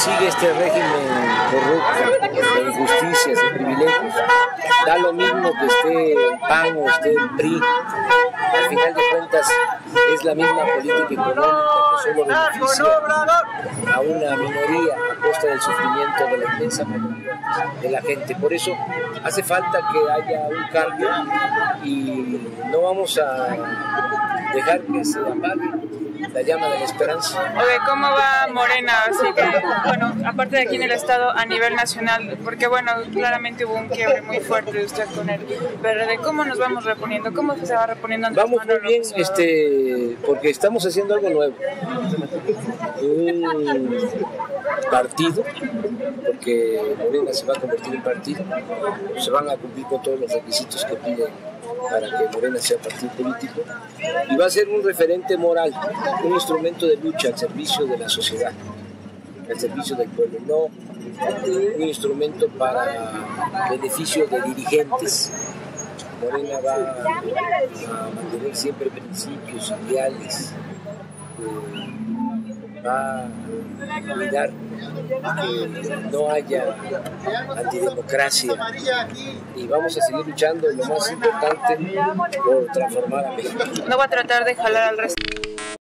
sigue este régimen corrupto, de injusticias, de privilegios, da lo mismo que esté el PAN o esté el PRI. Al final de cuentas es la misma política económica que solo beneficia a una minoría a costa del sufrimiento de la inmensa mayoría de la gente. Por eso hace falta que haya un cambio y no vamos a dejar que se apague la llama de la esperanza. Oye, ¿cómo va Morena? Así que, bueno, aparte de aquí en el Estado, a nivel nacional, porque, bueno, claramente hubo un quiebre muy fuerte de usted con el PRD. ¿Cómo nos vamos reponiendo? ¿Cómo se va reponiendo? Vamos muy bien, este, porque estamos haciendo algo nuevo. Un partido, porque Morena se va a convertir en partido, se van a cumplir con todos los requisitos que piden para que Morena sea partido político y va a ser un referente moral, un instrumento de lucha al servicio de la sociedad, al servicio del pueblo, no un instrumento para beneficio de dirigentes. Morena va a mantener siempre principios ideales, eh, va a cuidar que no haya antidemocracia y vamos a seguir luchando lo más importante por transformar a México. No va a tratar de jalar al resto.